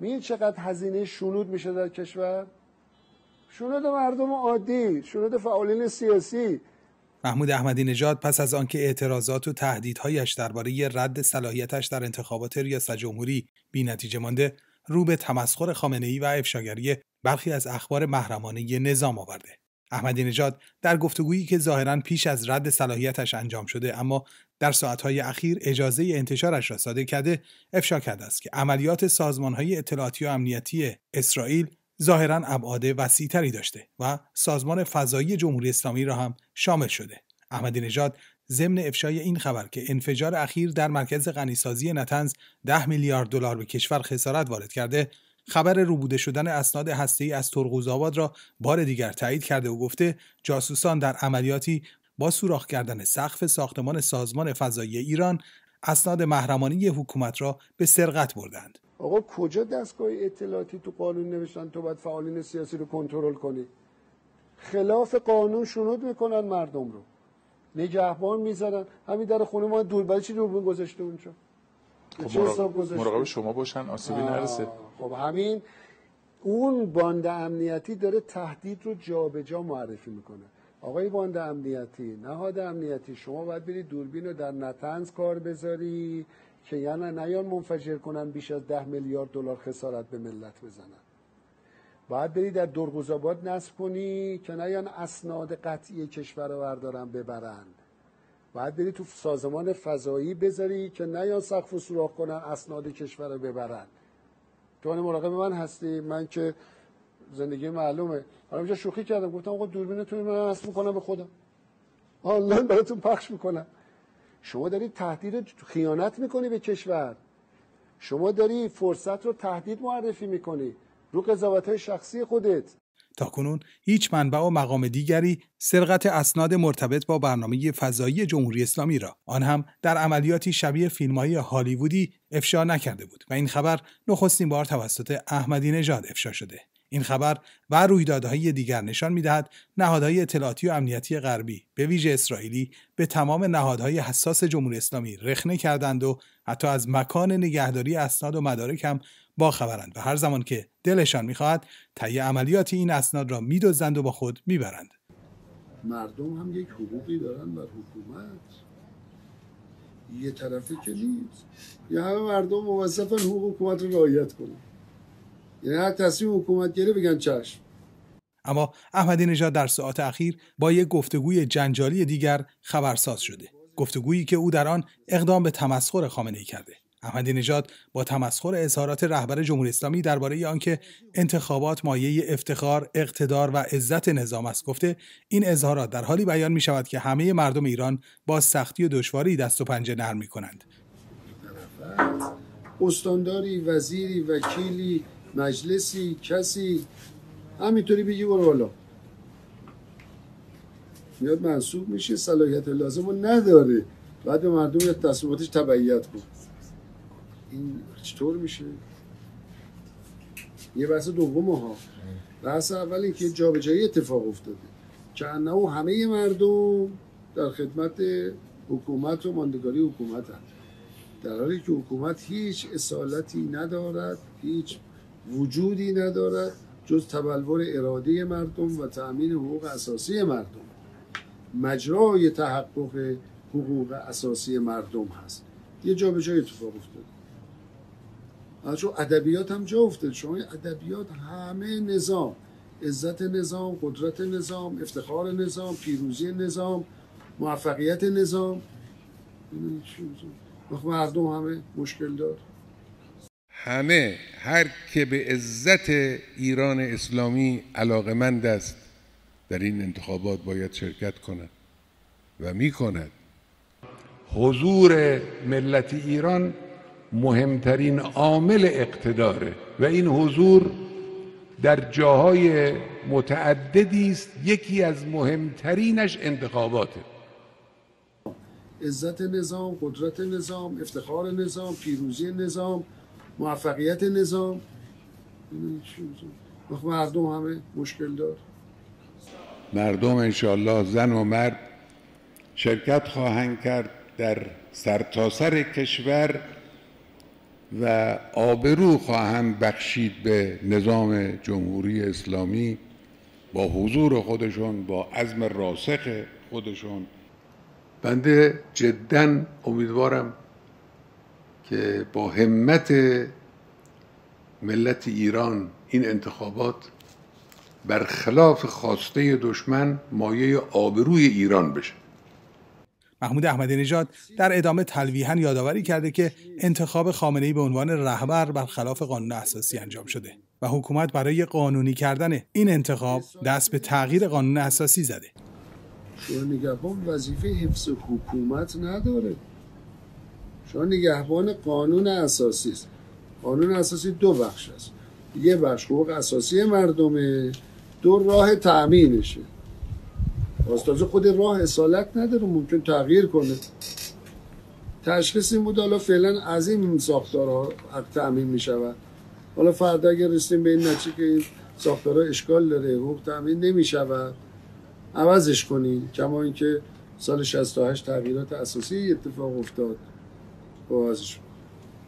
می‌دونید چقدر هزینه شنود میشه در کشور؟ شنود مردم عادی شنود فعالین سیاسی. محمود احمدی نژاد پس از آنکه اعتراضات و تهدیدهایش درباره رد صلاحیتش در انتخابات ریاست جمهوری بی نتیجه مانده رو به تمسخر خامنه ای و افشاگری برخی از اخبار محرمانه نظام آورده. احمدی نژاد در گفتگویی که ظاهرا پیش از رد صلاحیتش انجام شده اما در ساعتهای اخیر اجازه انتشارش را صادر کرده افشا کرده است که عملیات سازمانهای اطلاعاتی و امنیتی اسرائیل ظاهرا ابعاد وسیعتری داشته و سازمان فضایی جمهوری اسلامی را هم شامل شده. احمدی نژاد ضمن افشای این خبر که انفجار اخیر در مرکز غنیسازی نتنز 10 میلیارد دلار به کشور خسارت وارد کرده خبر روبوده شدن اسناد هسته‌ای از ترقوز آباد را بار دیگر تایید کرده و گفته جاسوسان در عملیاتی با سوراخ کردن سقف ساختمان سازمان فضایی ایران اسناد محرمانی حکومت را به سرقت بردند. آقا کجا دستگاه اطلاعاتی تو قانون نوشتن تو باید فعالین سیاسی رو کنترل کنی؟ خلاف قانون شنود می‌کنن مردم رو. نگهبان می‌ذارن همین در خونه ما دور برای چی دوربین گذاشته اونجا؟ خب مراقب شما باشن آسیبی نرسه. خب همین. اون باند امنیتی داره تهدید رو جابجا جا معرفی می‌کنه. آقای باند امنیتی نهاد امنیتی شما باید برید دوربین رو در نتنز کار بذاری که یعنی نیان منفجر کنن بیش از ده میلیارد دلار خسارت به ملت بزنن. باید بری در درگوزاباد نصب کنی که نیان اسناد قطعی کشور رو بردارن ببرن. باید بری تو سازمان فضایی بذاری که نیان سقف و سوراخ کنن اسناد کشور رو ببرن. تو مراقب من هستی؟ من که زندگی معلومه. حالا اینجا شوخی کردم گفتم آقا دوربینتون من نصب می‌کنم به خودم. آنلاین براتون پخش می‌کنم. شما داری تهدید خیانت می‌کنی به کشور. شما داری فرصت رو تهدید معرفی می‌کنی. رو قضاوت های شخصی خودت. تا کنون هیچ منبع و مقام دیگری سرقت اسناد مرتبط با برنامه فضایی جمهوری اسلامی را. آن هم در عملیاتی شبیه فیلم های هالیوودی افشا نکرده بود و این خبر نخستین بار توسط احمدی نژاد افشا شده. این خبر و رویدادهای دیگر نشان می‌دهد نهادهای اطلاعاتی و امنیتی غربی به ویژه اسرائیلی به تمام نهادهای حساس جمهوری اسلامی رخنه کردند و حتی از مکان نگهداری اسناد و مدارک هم باخبرند و هر زمان که دلشان می‌خواهد تهیه عملیات این اسناد را میدزدند و با خود می‌برند. مردم هم یک حقوقی دارن بر حکومت. یه طرفه که نیست. یا همه مردم موظفن حقوق حکومت رو رعایت کنن. یعنی هر تصمیم حکومت گیره بگن چشم. اما احمدی نژاد در ساعت اخیر با یک گفتگوی جنجالی دیگر خبرساز شده. گفتگویی که او در آن اقدام به تمسخر خامنه ای کرده. احمدی نژاد با تمسخر اظهارات رهبر جمهوری اسلامی درباره آنکه انتخابات مایه افتخار، اقتدار و عزت نظام است گفته این اظهارات در حالی بیان می شود که همه مردم ایران با سختی و دشواری دست و پنجه نرم می کنند. استانداری، وزیری، وکیلی، مجلسی، کسی همینطوری بگی برو بالا. میاد منصوب میشه صلاحیت لازم رو نداره. بعد به مردم تصمیماتش تبعیت کن. این چطور میشه؟ یه بحث دوم ها. بحث اول این که جابجایی اتفاق افتاده. که انه همه مردم در خدمت حکومت و ماندگاری حکومت هست در حالی که حکومت هیچ اصالتی ندارد هیچ وجودی ندارد جز تبلور اراده مردم و تأمین حقوق اساسی مردم. مجرای تحقق حقوق اساسی مردم هست. یه جا به جای اتفاق افتاد چون ادبیات هم جا افتاد شما ادبیات همه نظام عزت نظام قدرت نظام افتخار نظام پیروزی نظام موفقیت نظام. مردم همه مشکل دار. همه هر که به عزت ایران اسلامی علاقمند است در این انتخابات باید شرکت کند و می کند حضور ملت ایران مهمترین عامل اقتداره و این حضور در جاهای متعددی است یکی از مهمترینش انتخاباته عزت نظام قدرت نظام افتخار نظام پیروزی نظام موفقیت نظام. مردم همه مشکل دار. مردم انشاءالله زن و مرد شرکت خواهند کرد در سرتاسر سر کشور. و آبرو خواهند بخشید به نظام جمهوری اسلامی با حضور خودشون با عزم راسخ خودشون. بنده جدا امیدوارم که با همت ملت ایران این انتخابات برخلاف خواسته دشمن مایه آبروی ایران بشه. محمود احمدی نژاد در ادامه تلویحا یادآوری کرده که انتخاب خامنه ای به عنوان رهبر برخلاف قانون اساسی انجام شده و حکومت برای قانونی کردن این انتخاب دست به تغییر قانون اساسی زده. شورای نگهبان وظیفه حفظ حکومت نداره. شورای نگهبان قانون اساسی است. قانون اساسی دو بخش است. یه بخش حقوق اساسی مردمه دو راه تأمینشه تازه خود راه اصالت نداره ممکن تغییر کنه. تشخیص این بود حالا فعلا از این ساختارها تأمین می شود حالا فردا اگر رسیم به این نتیجه که این ساختارها اشکال داره حقوق تأمین نمی شود عوضش کنیم کما اینکه سال 68 تغییرات اساسی اتفاق افتاد. عوضش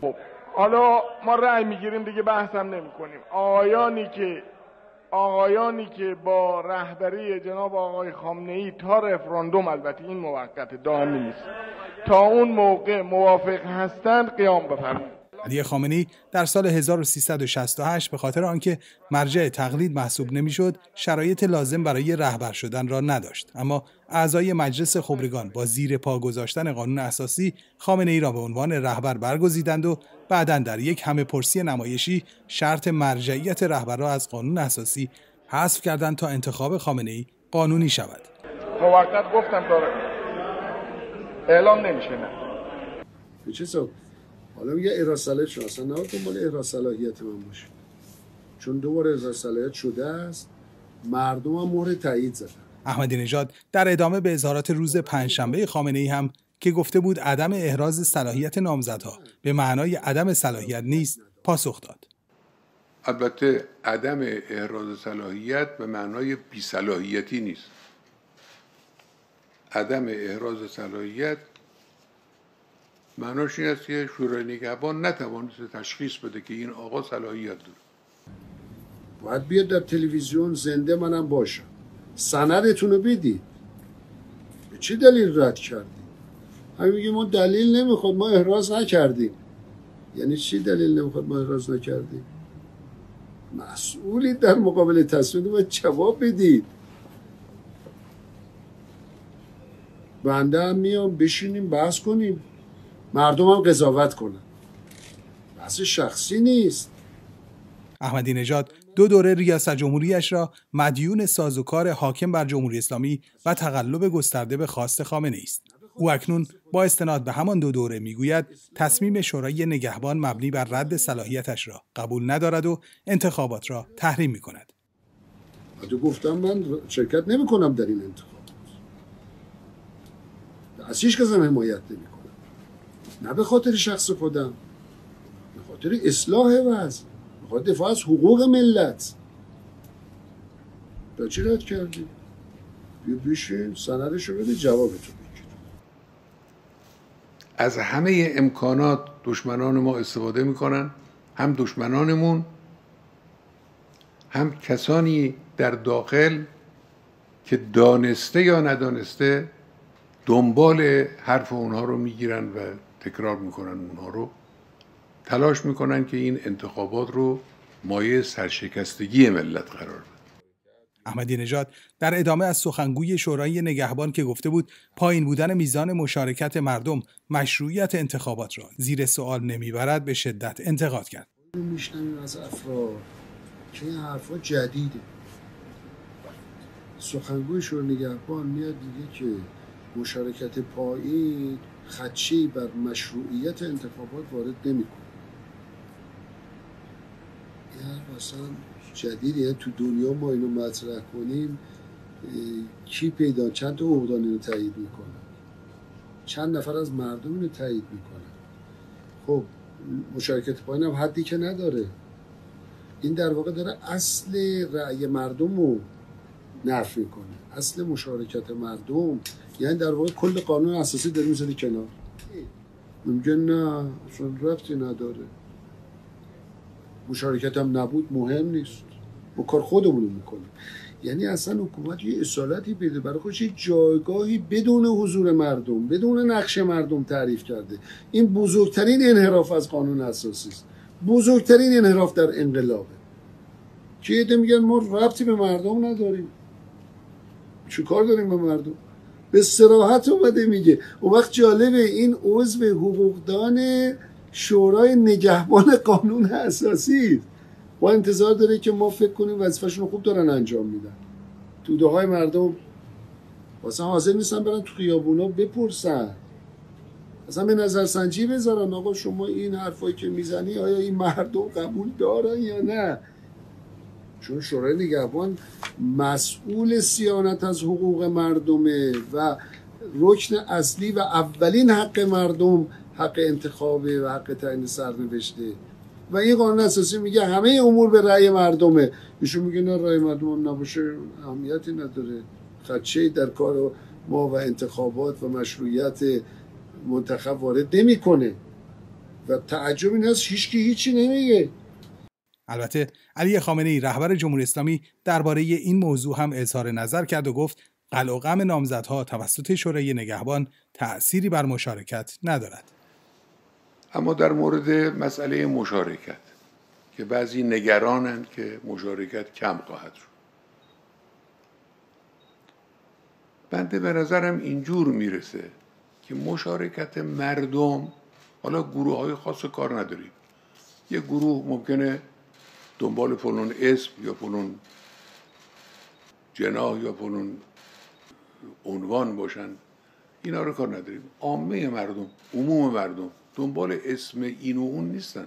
خب حالا ما رأی می‌گیریم دیگه بحثم نمی کنیم آیانی که آقایانی که با رهبری جناب آقای خامنه ای تا رفراندوم البته این موقت دائمی نیست. تا اون موقع موافق هستند قیام بفرمایید. علی خامنه‌ای در سال 1368 به خاطر آنکه مرجع تقلید محسوب نمی‌شد شرایط لازم برای رهبر شدن را نداشت اما اعضای مجلس خبرگان با زیر پا گذاشتن قانون اساسی خامنه ای را به عنوان رهبر برگزیدند و بعدا در یک همه پرسی نمایشی شرط مرجعیت رهبر را از قانون اساسی حذف کردند تا انتخاب خامنه ای قانونی شود. موقت گفتم داره اعلام نمیشه نه. حالا میگه اراسالیت شد اصلا نه دنبال اراسالیت من باشه. چون دوباره اراسالیت شده است مردم هم مهر تایید زدن. احمدی نژاد در ادامه به اظهارات روز پنجشنبه خامنه ای هم که گفته بود عدم احراز صلاحیت نامزدها به معنای عدم صلاحیت نیست پاسخ داد. البته عدم احراز صلاحیت به معنای بیصلاحیتی نیست. عدم احراز صلاحیت معناش این است که شورای نگهبان نتوانست تشخیص بده که این آقا صلاحیت داره. باید بیاد در تلویزیون زنده منم باشم. سندتون رو بدید. به چه دلیل رد کردیم همین میگه ما دلیل نمی‌خواد ما احراز نکردیم. یعنی چی دلیل نمی‌خواد ما احراز نکردیم؟ مسئولی در مقابل تصمیم باید جواب بدید. بنده هم میام بشینیم بحث کنیم. مردم هم قضاوت کنن بحث شخصی نیست احمدی نژاد دو دوره ریاست جمهوریش را مدیون سازوکار حاکم بر جمهوری اسلامی و تقلب گسترده به خواست خامنه است. او اکنون با استناد به همان دو دوره می‌گوید تصمیم شورای نگهبان مبنی بر رد صلاحیتش را قبول ندارد و انتخابات را تحریم می کند. گفتم من شرکت نمی کنم در این انتخابات. از هیچ حمایت نمی نه به خاطر شخص خودم. به خاطر اصلاح وضع. به خاطر دفاع از حقوق ملت. تا چی رد کردی؟ بیا بیشین سندش رو بده جوابتو بگیر. از همه امکانات دشمنان ما استفاده می‌کنن. هم دشمنانمون هم کسانی در داخل که دانسته یا ندانسته دنبال حرف اونها رو می‌گیرن و تکرار می‌کنن اونها رو. تلاش می‌کنن که این انتخابات رو مایه سرشکستگی ملت قرار بده احمدی نژاد در ادامه از سخنگوی شورای نگهبان که گفته بود پایین بودن میزان مشارکت مردم مشروعیت انتخابات را زیر سوال نمی‌برد به شدت انتقاد کرد. میشنویم از افراد که این حرفا جدیده. سخنگوی شورای نگهبان میاد دیگه که مشارکت پایین خدشی بر مشروعیت انتخابات وارد نمی‌کنه. یعنی مثلا جدید یعنی تو دنیا ما اینو مطرح کنیم کی پیدا چند تا عقدان اینو تایید می‌کنه؟ چند نفر از مردم اینو تایید می‌کنن خب مشارکت پایین هم حدی که نداره. این در واقع داره اصل رأی مردم رو نفی می‌کنه. اصل مشارکت مردم یعنی در واقع کل قانون اساسی داره می‌ذاری کنار. میگه نه اصلا رفتی نداره. مشارکت هم نبود مهم نیست. ما کار خودمون می‌کنیم. یعنی اصلا حکومت یه اصالتی بده برای خودش یه جایگاهی بدون حضور مردم بدون نقش مردم تعریف کرده. این بزرگترین انحراف از قانون اساسی است. بزرگترین انحراف در انقلابه. که یه میگن؟ ما ربطی به مردم نداریم. چه کار داریم به مردم؟ به سراحت اومده میگه. اون وقت جالبه این عضو حقوقدان شورای نگهبان قانون اساسی. با انتظار داره که ما فکر کنیم وظیفهشون خوب دارن انجام میدن. توده های مردم واسه حاضر نیستن برن تو خیابونا بپرسن. اصلا به نظر سنجی بذارن. آقا شما این حرفایی که می‌زنی آیا این مردم قبول دارن یا نه؟ چون شورای نگهبان مسئول سیانت از حقوق مردمه و رکن اصلی و اولین حق مردم حق انتخابه و حق تعیین سرنوشته. و این قانون اساسی میگه همه امور به رأی مردمه. ایشون میگه نه رأی مردم هم نباشه اهمیتی نداره. خدشه در کار ما و انتخابات و مشروعیت منتخب وارد نمی‌کنه. و تعجب این هست هیچ هیچی نمیگه. البته علی خامنه ای رهبر جمهوری اسلامی درباره این موضوع هم اظهار نظر کرد و گفت قلع و غم نامزدها توسط شورای نگهبان تأثیری بر مشارکت ندارد. اما در مورد مسئله مشارکت که بعضی نگرانند که مشارکت کم خواهد شد. بنده به نظرم اینجور می‌رسه که مشارکت مردم حالا گروه های خاص کار نداریم. یه گروه ممکنه دنبال فلون اسم یا فلون جناح یا فلون عنوان باشن اینا رو کار نداریم. عامه مردم عموم مردم دنبال اسم این و اون نیستن.